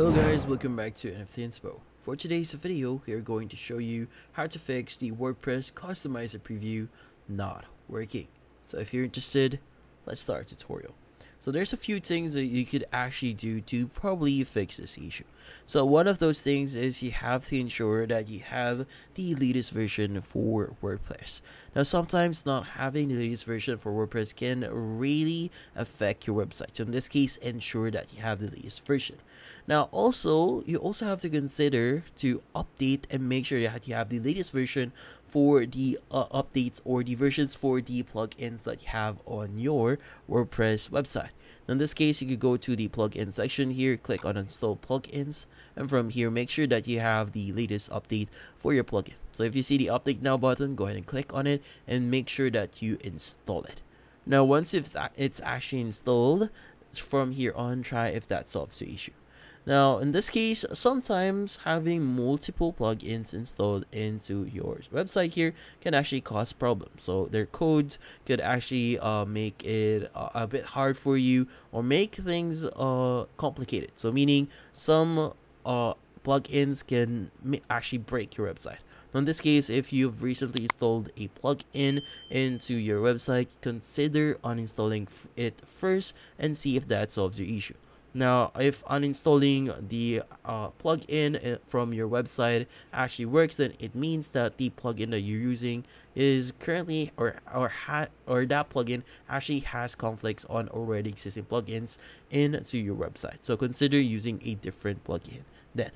Hello guys, welcome back to NFT Inspo. For today's video, we are going to show you how to fix the WordPress customizer preview not working. So if you're interested, let's start a tutorial. So there's a few things that you could actually do to probably fix this issue. So one of those things is you have to ensure that you have the latest version for WordPress. Now sometimes not having the latest version for WordPress can really affect your website. So in this case, ensure that you have the latest version. Now also, you also have to consider to update and make sure that you have the latest version for the uh, updates or the versions for the plugins that you have on your WordPress website. In this case, you could go to the plugin section here, click on install plugins, and from here, make sure that you have the latest update for your plugin. So if you see the update now button, go ahead and click on it and make sure that you install it. Now, once it's actually installed, from here on, try if that solves the issue. Now, in this case, sometimes having multiple plugins installed into your website here can actually cause problems. So their codes could actually uh, make it uh, a bit hard for you or make things uh, complicated. So meaning some uh, plugins can actually break your website. Now In this case, if you've recently installed a plugin into your website, consider uninstalling it first and see if that solves your issue. Now, if uninstalling the uh, plugin uh, from your website actually works, then it means that the plugin that you're using is currently or or or that plugin actually has conflicts on already existing plugins into your website. So consider using a different plugin then.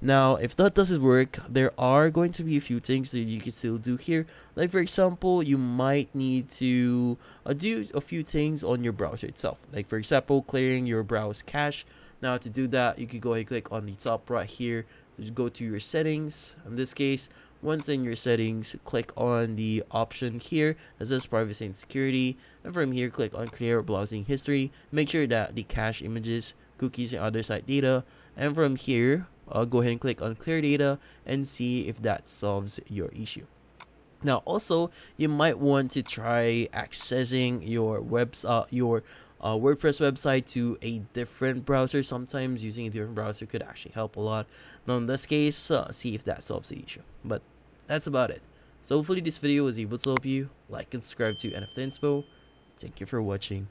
Now, if that doesn't work, there are going to be a few things that you can still do here. Like, for example, you might need to uh, do a few things on your browser itself. Like, for example, clearing your browse cache. Now, to do that, you can go ahead and click on the top right here. Just go to your settings. In this case, once in your settings, click on the option here that says privacy and security. And from here, click on clear browsing history. Make sure that the cache images, cookies, and other site data. And from here, uh, go ahead and click on clear data and see if that solves your issue. Now, also, you might want to try accessing your webs uh, your uh, WordPress website to a different browser. Sometimes using a different browser could actually help a lot. Now, in this case, uh, see if that solves the issue. But that's about it. So hopefully this video was able to help you. Like and subscribe to NFT Inspo. Thank you for watching.